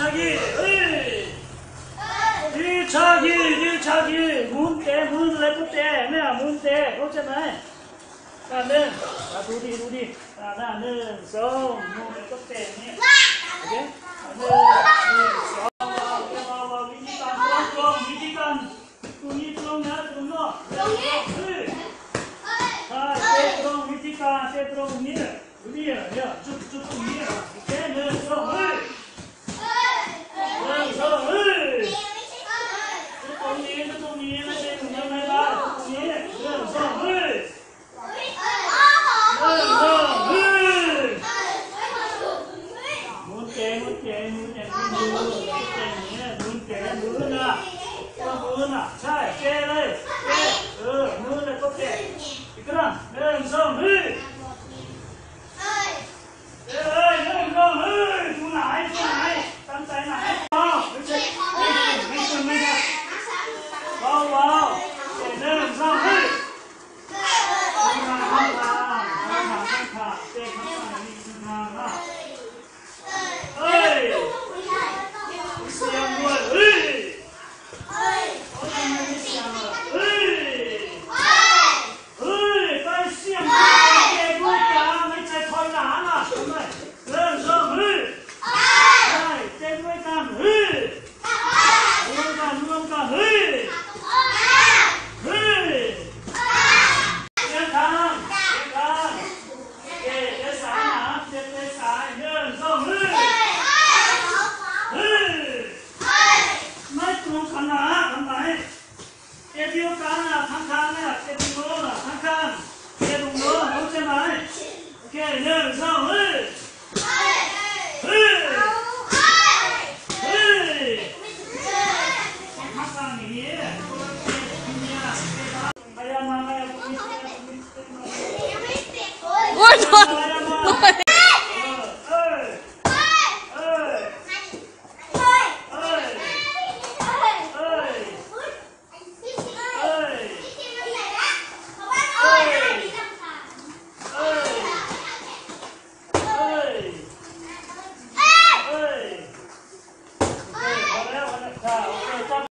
자기, 이 자기, 이 자기, 문 ಮುಂದೆ เแม่ย ಮುಂದೆ เข้าใจไหมหน้าหนึ่งดูดิดูดิหน้าหนึ่งสองมือตุ๊กแกเนี่โอเคหนึ่งสองวิธีการตรงวิธีการตรงนี้ตรงนะตรงเนาะตรงนี้ใช่เซตรงวิธีการเซตรงนี้ดูดิเนี่ยจุดจุดตรงนี้โอเคหนึ่งสอง Wow, wow. เอ๊ะเดินสายนะเดินเดินสายเดินสองเฮ้ยเฮ้ยไม่ตรงกันนะทำไมเอ๊ะเดียวกันนะข้างข้างเนี่ยเอ๊ะตรงโน้นะข้างข้างเอ๊ะตรงโน้นเข้าใจไหมโอเค